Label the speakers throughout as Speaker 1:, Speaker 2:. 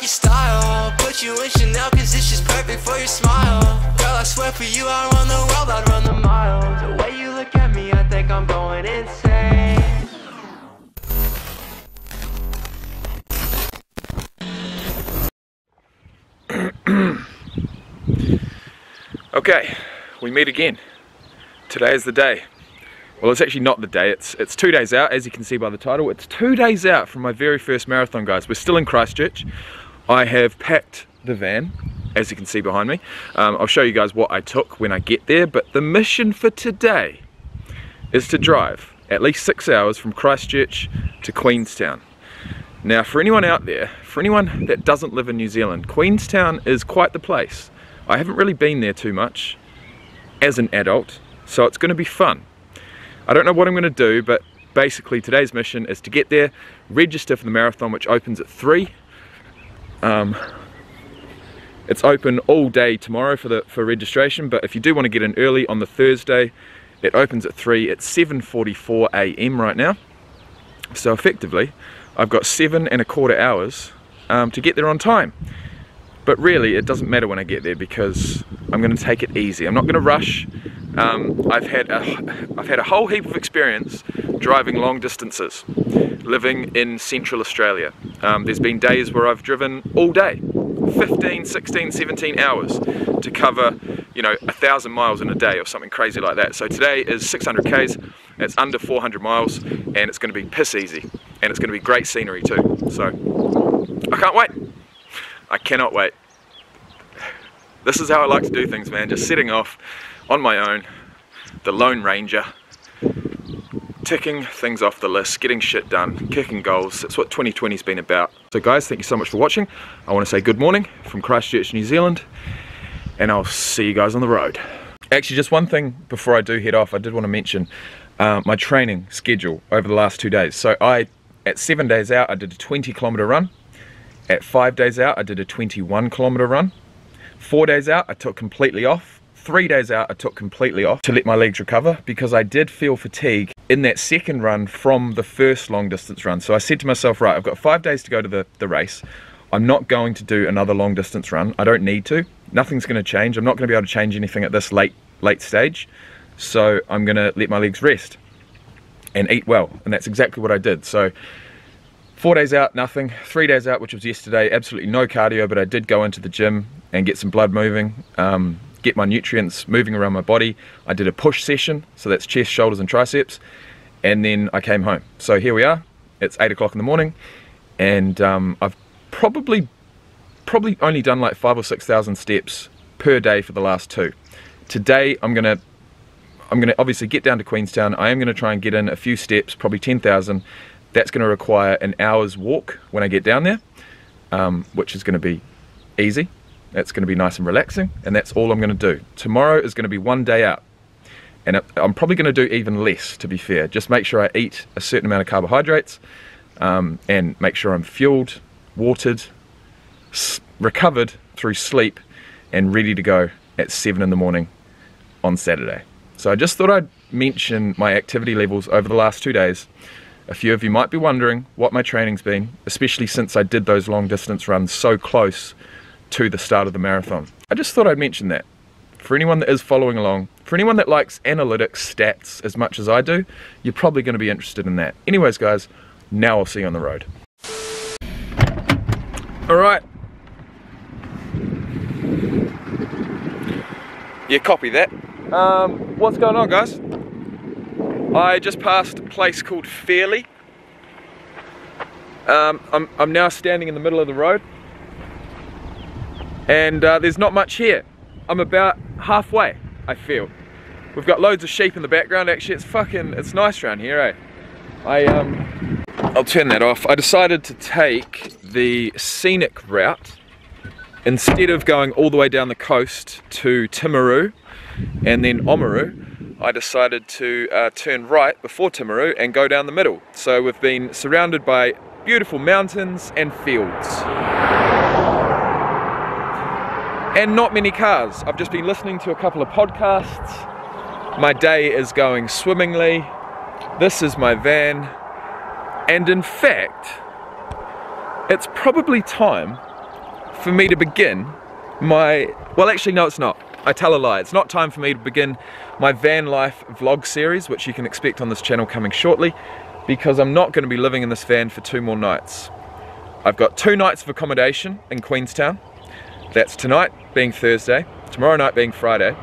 Speaker 1: like your style. Put you in Chanel cause it's just perfect for your smile. Girl, I swear for you, I run the world, I'd run the miles. The way you look at me, I think I'm going insane.
Speaker 2: Okay, we meet again. Today is the day. Well, it's actually not the day. It's it's two days out, as you can see by the title. It's two days out from my very first marathon, guys. We're still in Christchurch. I have packed the van, as you can see behind me. Um, I'll show you guys what I took when I get there. But the mission for today is to drive at least six hours from Christchurch to Queenstown. Now, for anyone out there, for anyone that doesn't live in New Zealand, Queenstown is quite the place. I haven't really been there too much as an adult, so it's going to be fun. I don't know what I'm going to do, but basically today's mission is to get there, register for the marathon, which opens at 3. Um, it's open all day tomorrow for the for registration, but if you do want to get in early on the Thursday, it opens at 3. It's 7.44 a.m. right now. So effectively, I've got seven and a quarter hours um, to get there on time. But really, it doesn't matter when I get there because I'm going to take it easy. I'm not going to rush. Um, I've had a, I've had a whole heap of experience driving long distances, living in Central Australia. Um, there's been days where I've driven all day, 15, 16, 17 hours to cover, you know, a thousand miles in a day or something crazy like that. So today is 600 k's. It's under 400 miles, and it's going to be piss easy, and it's going to be great scenery too. So I can't wait. I cannot wait. This is how I like to do things, man. Just setting off on my own, the Lone Ranger, ticking things off the list, getting shit done, kicking goals. That's what 2020's been about. So guys, thank you so much for watching. I want to say good morning from Christchurch, New Zealand, and I'll see you guys on the road. Actually, just one thing before I do head off, I did want to mention uh, my training schedule over the last two days. So I, at seven days out, I did a 20 kilometer run. At five days out, I did a 21 kilometer run. Four days out, I took completely off three days out I took completely off to let my legs recover because I did feel fatigue in that second run from the first long distance run. So I said to myself, right, I've got five days to go to the, the race. I'm not going to do another long distance run. I don't need to. Nothing's going to change. I'm not going to be able to change anything at this late late stage. So I'm going to let my legs rest and eat well. And that's exactly what I did. So four days out, nothing. Three days out, which was yesterday, absolutely no cardio, but I did go into the gym and get some blood moving. Um, get my nutrients moving around my body. I did a push session, so that's chest, shoulders, and triceps, and then I came home. So here we are. It's eight o'clock in the morning, and um, I've probably probably only done like five or six thousand steps per day for the last two. Today I'm gonna I'm gonna obviously get down to Queenstown. I am gonna try and get in a few steps, probably ten thousand. That's gonna require an hour's walk when I get down there, um, which is gonna be easy that's going to be nice and relaxing, and that's all I'm going to do. Tomorrow is going to be one day out, and I'm probably going to do even less, to be fair. Just make sure I eat a certain amount of carbohydrates, um, and make sure I'm fueled, watered, recovered through sleep, and ready to go at 7 in the morning on Saturday. So I just thought I'd mention my activity levels over the last two days. A few of you might be wondering what my training's been, especially since I did those long distance runs so close to the start of the marathon. I just thought I'd mention that. For anyone that is following along, for anyone that likes analytics, stats as much as I do, you're probably going to be interested in that. Anyways, guys, now I'll see you on the road. All right. Yeah, copy that. Um, what's going on, guys? I just passed a place called Fairlie. Um, I'm, I'm now standing in the middle of the road and uh, there's not much here. I'm about halfway, I feel. We've got loads of sheep in the background, actually it's fucking, it's nice around here, eh? I, um, I'll turn that off. I decided to take the scenic route instead of going all the way down the coast to Timaru and then Oamaru, I decided to uh, turn right before Timaru and go down the middle. So we've been surrounded by beautiful mountains and fields and not many cars. I've just been listening to a couple of podcasts. My day is going swimmingly. This is my van. And in fact, it's probably time for me to begin my, well actually no it's not. I tell a lie, it's not time for me to begin my van life vlog series, which you can expect on this channel coming shortly, because I'm not going to be living in this van for two more nights. I've got two nights of accommodation in Queenstown. That's tonight being Thursday, tomorrow night being Friday,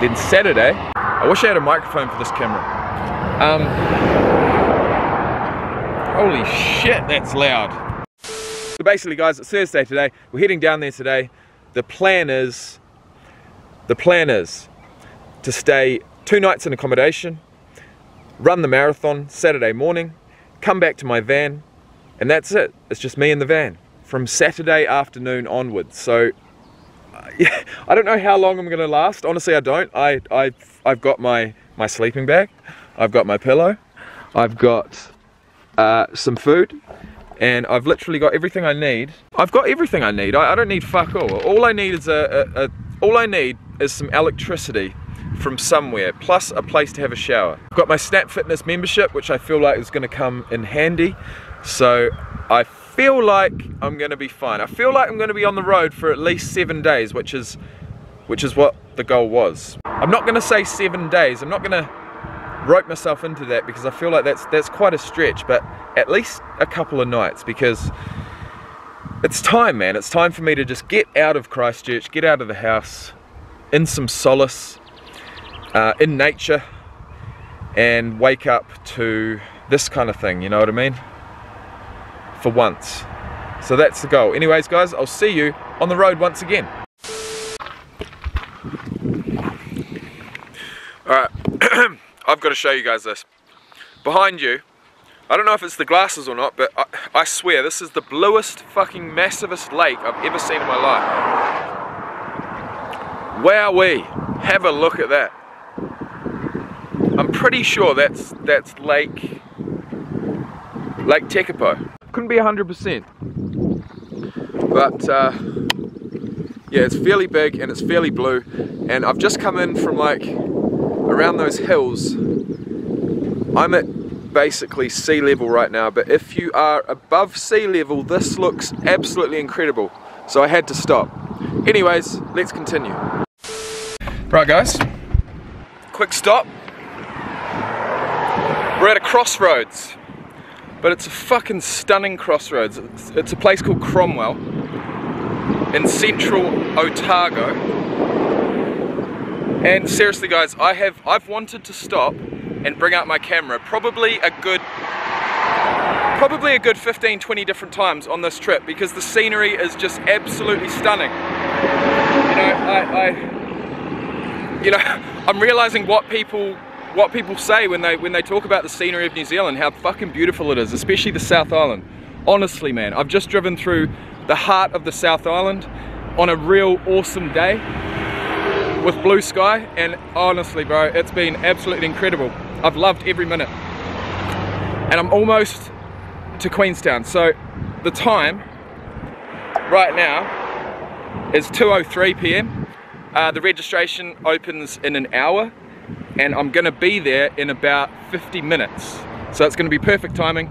Speaker 2: then Saturday, I wish I had a microphone for this camera. Um, holy shit, that's loud. So basically guys, it's Thursday today, we're heading down there today. The plan is, the plan is to stay two nights in accommodation, run the marathon Saturday morning, come back to my van, and that's it. It's just me in the van from Saturday afternoon onwards. So yeah, I don't know how long I'm gonna last. Honestly, I don't. I, I, I've got my, my sleeping bag, I've got my pillow, I've got uh, some food, and I've literally got everything I need. I've got everything I need. I, I don't need fuck all. All I need is a, a, a, all I need is some electricity from somewhere, plus a place to have a shower. I've got my Snap Fitness membership, which I feel like is gonna come in handy. So I feel like I'm gonna be fine. I feel like I'm gonna be on the road for at least seven days, which is which is what the goal was. I'm not gonna say seven days, I'm not gonna rope myself into that because I feel like that's that's quite a stretch, but at least a couple of nights because it's time man, it's time for me to just get out of Christchurch, get out of the house, in some solace, uh, in nature, and wake up to this kind of thing, you know what I mean? For once. So that's the goal. Anyways, guys, I'll see you on the road once again. Alright, I've got to show you guys this. Behind you, I don't know if it's the glasses or not, but I, I swear this is the bluest, fucking massivest lake I've ever seen in my life. Wowee, have a look at that. I'm pretty sure that's that's Lake Lake Tekapo couldn't be 100%. But uh, yeah, it's fairly big and it's fairly blue. And I've just come in from like around those hills. I'm at basically sea level right now, but if you are above sea level, this looks absolutely incredible. So I had to stop. Anyways, let's continue. Right guys, quick stop. We're at a crossroads but it's a fucking stunning crossroads. It's, it's a place called Cromwell in central Otago. And seriously guys, I have I've wanted to stop and bring out my camera probably a good probably a good 15 20 different times on this trip because the scenery is just absolutely stunning. You know, I, I you know, I'm realizing what people what people say when they when they talk about the scenery of New Zealand, how fucking beautiful it is, especially the South Island. Honestly, man, I've just driven through the heart of the South Island on a real awesome day with blue sky, and honestly, bro, it's been absolutely incredible. I've loved every minute. And I'm almost to Queenstown, so the time right now is 2.03 p.m. Uh, the registration opens in an hour and I'm gonna be there in about 50 minutes. So it's gonna be perfect timing.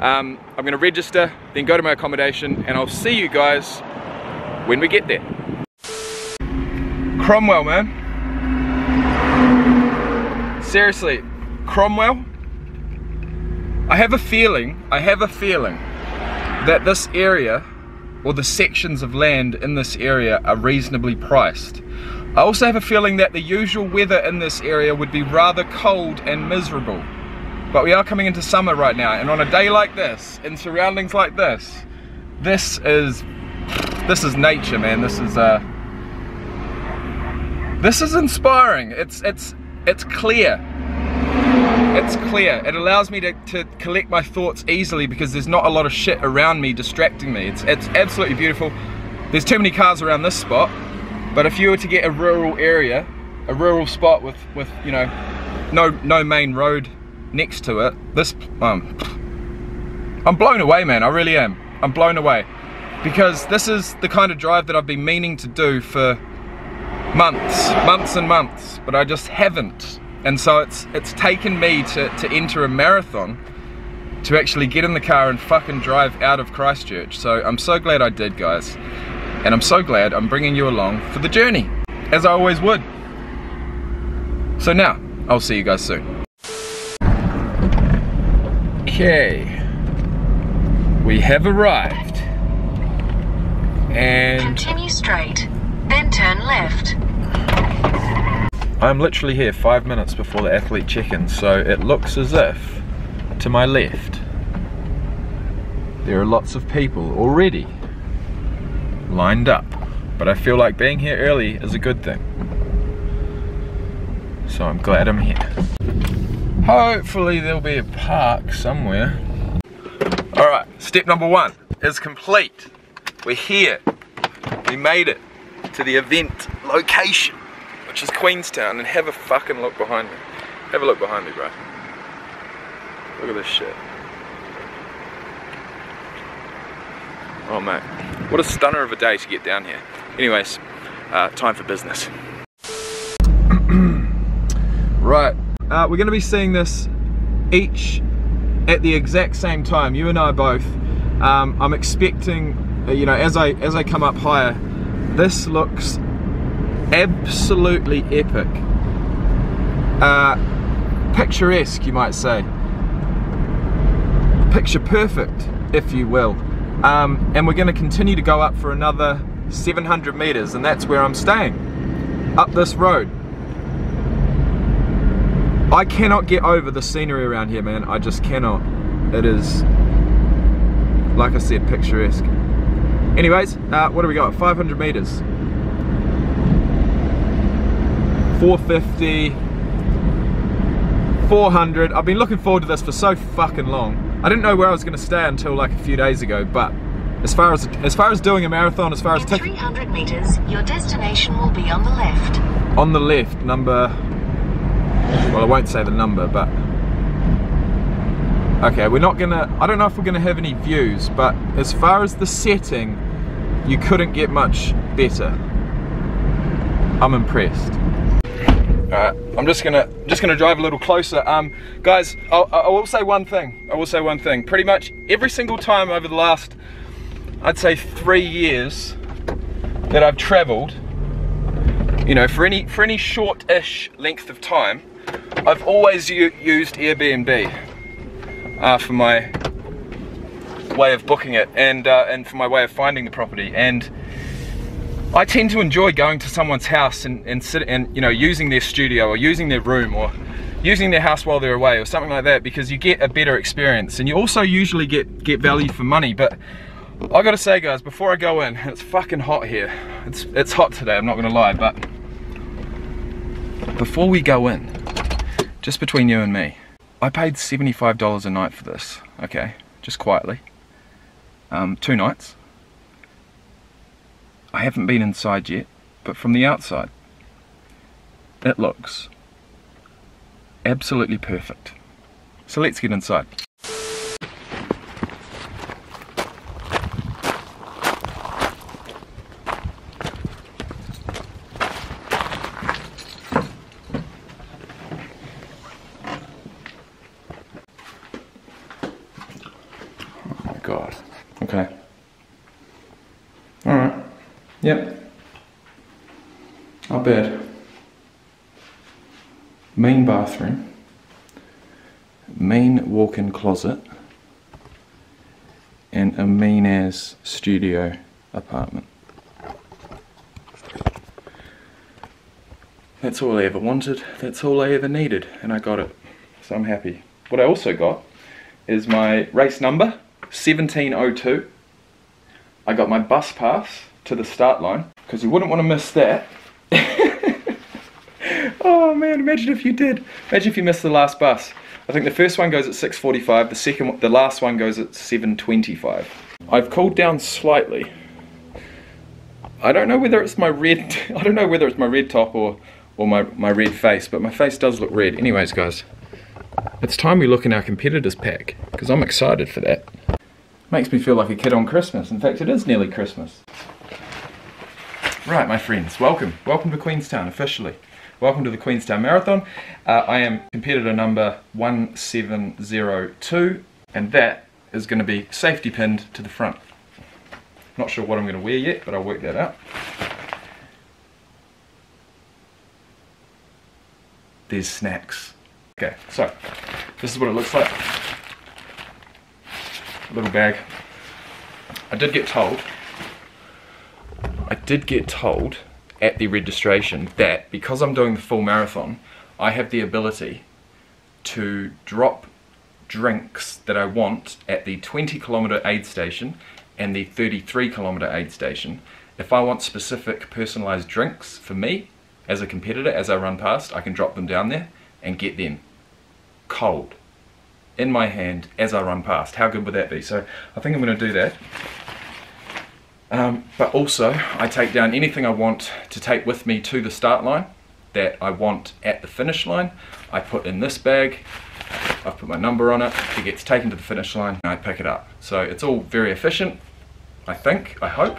Speaker 2: Um, I'm gonna register, then go to my accommodation, and I'll see you guys when we get there. Cromwell, man. Seriously, Cromwell, I have a feeling, I have a feeling that this area, or the sections of land in this area are reasonably priced. I also have a feeling that the usual weather in this area would be rather cold and miserable. But we are coming into summer right now, and on a day like this, in surroundings like this, this is this is nature, man. This is uh this is inspiring. It's it's it's clear. It's clear. It allows me to, to collect my thoughts easily because there's not a lot of shit around me distracting me. It's it's absolutely beautiful. There's too many cars around this spot, but if you were to get a rural area, a rural spot with, with you know, no, no main road next to it, this, um, I'm blown away, man. I really am. I'm blown away. Because this is the kind of drive that I've been meaning to do for months, months and months, but I just haven't. And so it's it's taken me to, to enter a marathon to actually get in the car and fucking drive out of Christchurch. So I'm so glad I did, guys. And I'm so glad I'm bringing you along for the journey, as I always would. So now, I'll see you guys soon. Okay, we have arrived. And
Speaker 3: Continue straight, then turn left.
Speaker 2: I'm literally here five minutes before the athlete check-in, so it looks as if, to my left, there are lots of people already lined up. But I feel like being here early is a good thing. So I'm glad I'm here. Hopefully there'll be a park somewhere. Alright, step number one is complete. We're here. We made it to the event location, which is Queenstown, and have a fucking look behind me. Have a look behind me, bro. Look at this shit. Oh mate, what a stunner of a day to get down here. Anyways, uh, time for business. right, uh, we're going to be seeing this each at the exact same time. You and I both. Um, I'm expecting, uh, you know, as I as I come up higher, this looks absolutely epic. Uh, picturesque, you might say. Picture perfect, if you will. Um, and we're going to continue to go up for another 700 meters, and that's where I'm staying, up this road. I cannot get over the scenery around here, man. I just cannot. It is, like I said, picturesque. Anyways, uh, what do we got? 500 meters. 450. 400. I've been looking forward to this for so fucking long. I didn't know where I was going to stay until like a few days ago, but as far as as far as doing a marathon, as far as
Speaker 3: In 300 meters, your destination will be on the left.
Speaker 2: on the left, number. Well, I won't say the number, but okay, we're not gonna. I don't know if we're gonna have any views, but as far as the setting, you couldn't get much better. I'm impressed. Alright, I'm just gonna just gonna drive a little closer. Um, guys, I'll, I will say one thing. I will say one thing. Pretty much every single time over the last, I'd say three years that I've travelled, you know, for any for any short-ish length of time, I've always used Airbnb uh, for my way of booking it and uh, and for my way of finding the property and. I tend to enjoy going to someone's house and, and sit and you know using their studio or using their room or using their house while they're away or something like that because you get a better experience and you also usually get get value for money. But I gotta say guys before I go in it's fucking hot here. It's it's hot today I'm not gonna lie but before we go in just between you and me I paid $75 a night for this okay? Just quietly. Um, two nights I haven't been inside yet, but from the outside, it looks absolutely perfect. So let's get inside. Oh my god. Okay. Alright. Yep. Our bed. Main bathroom. Main walk-in closet. And a mean as studio apartment. That's all I ever wanted. That's all I ever needed. And I got it. So I'm happy. What I also got is my race number 1702. I got my bus pass to the start line because you wouldn't want to miss that. oh man, imagine if you did. Imagine if you missed the last bus. I think the first one goes at 6:45. The second, the last one goes at 7:25. I've cooled down slightly. I don't know whether it's my red. I don't know whether it's my red top or or my my red face, but my face does look red. Anyways, guys, it's time we look in our competitors pack because I'm excited for that. Makes me feel like a kid on Christmas. In fact, it is nearly Christmas. Right, my friends, welcome. Welcome to Queenstown officially. Welcome to the Queenstown Marathon. Uh, I am competitor number 1702, and that is going to be safety pinned to the front. Not sure what I'm going to wear yet, but I'll work that out. There's snacks. Okay, so this is what it looks like. A little bag. I did get told, I did get told at the registration that because I'm doing the full marathon, I have the ability to drop drinks that I want at the 20 kilometer aid station and the 33 kilometer aid station. If I want specific personalized drinks for me as a competitor as I run past, I can drop them down there and get them cold in my hand as I run past. How good would that be? So I think I'm going to do that. Um, but also, I take down anything I want to take with me to the start line that I want at the finish line. I put in this bag, I've put my number on it, it gets taken to the finish line, and I pick it up. So it's all very efficient, I think, I hope.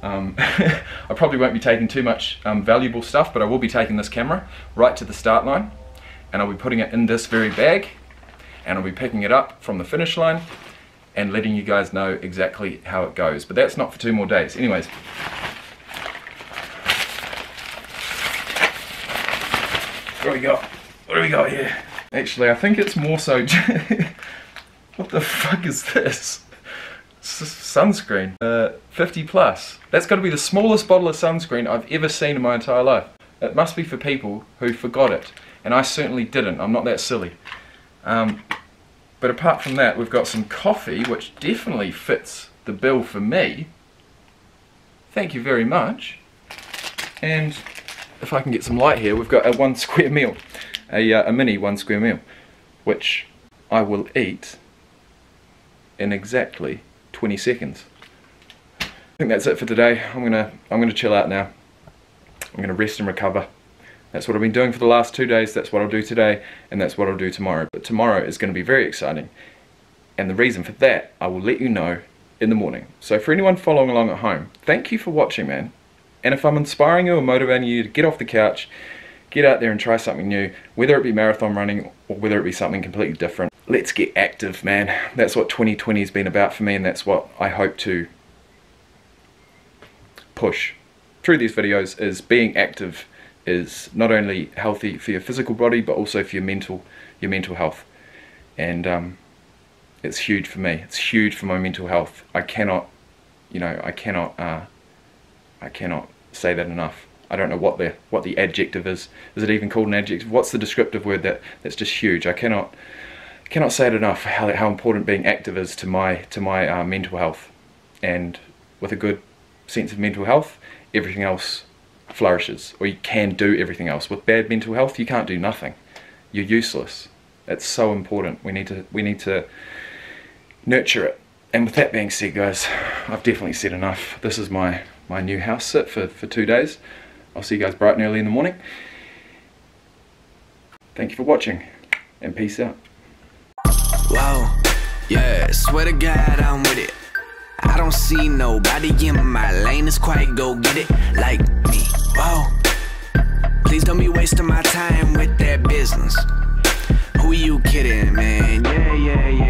Speaker 2: Um, I probably won't be taking too much um, valuable stuff, but I will be taking this camera right to the start line, and I'll be putting it in this very bag, and I'll be picking it up from the finish line, and letting you guys know exactly how it goes. But that's not for two more days. Anyways, what do we got? What do we got here? Actually, I think it's more so. what the fuck is this? Sunscreen. Uh, 50 plus. That's got to be the smallest bottle of sunscreen I've ever seen in my entire life. It must be for people who forgot it. And I certainly didn't. I'm not that silly. Um, but apart from that, we've got some coffee, which definitely fits the bill for me. Thank you very much. And if I can get some light here, we've got a one square meal, a, uh, a mini one square meal, which I will eat in exactly 20 seconds. I think that's it for today. I'm gonna I'm gonna chill out now. I'm gonna rest and recover. That's what I've been doing for the last two days, that's what I'll do today, and that's what I'll do tomorrow. But tomorrow is going to be very exciting. And the reason for that, I will let you know in the morning. So for anyone following along at home, thank you for watching, man. And if I'm inspiring you or motivating you to get off the couch, get out there and try something new, whether it be marathon running or whether it be something completely different, let's get active, man. That's what 2020 has been about for me, and that's what I hope to push through these videos is being active is not only healthy for your physical body but also for your mental your mental health. And um, it's huge for me. It's huge for my mental health. I cannot you know I cannot uh, I cannot say that enough. I don't know what the what the adjective is. Is it even called an adjective? What's the descriptive word that that's just huge? I cannot cannot say it enough how, how important being active is to my to my uh, mental health. And with a good sense of mental health everything else flourishes, or you can do everything else. With bad mental health, you can't do nothing. You're useless. It's so important. We need to we need to nurture it. And with that being said, guys, I've definitely said enough. This is my my new house sit for for two days. I'll see you guys bright and early in the morning. Thank you for watching, and peace out.
Speaker 4: Wow, yeah, swear to God, I'm with it. I don't see nobody in my lane that's quite go get it like. Whoa. Please don't be wasting my time with that business. Who you kidding, man? Yeah, yeah, yeah.